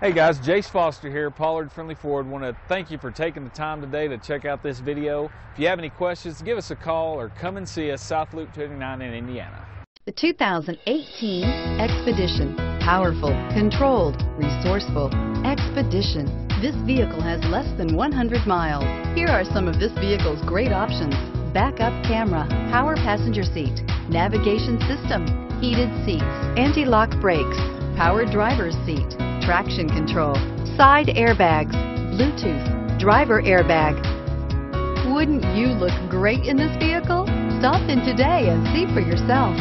Hey guys, Jace Foster here, Pollard Friendly Ford. Want to thank you for taking the time today to check out this video. If you have any questions, give us a call or come and see us South Loop 29 in Indiana. The 2018 Expedition. Powerful, controlled, resourceful. Expedition. This vehicle has less than 100 miles. Here are some of this vehicle's great options. Backup camera, power passenger seat, navigation system, heated seats, anti-lock brakes, power driver's seat, traction control, side airbags, Bluetooth, driver airbag. Wouldn't you look great in this vehicle? Stop in today and see for yourself.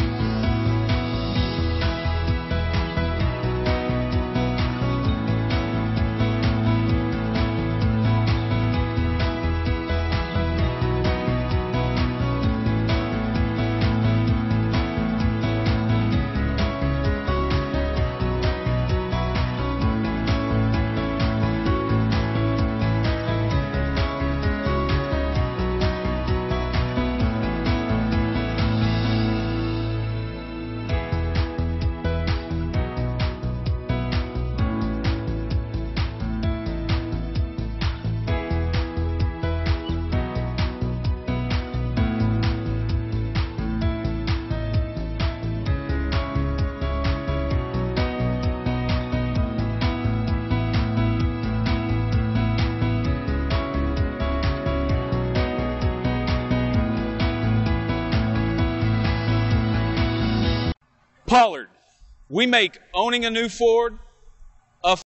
Pollard, we make owning a new Ford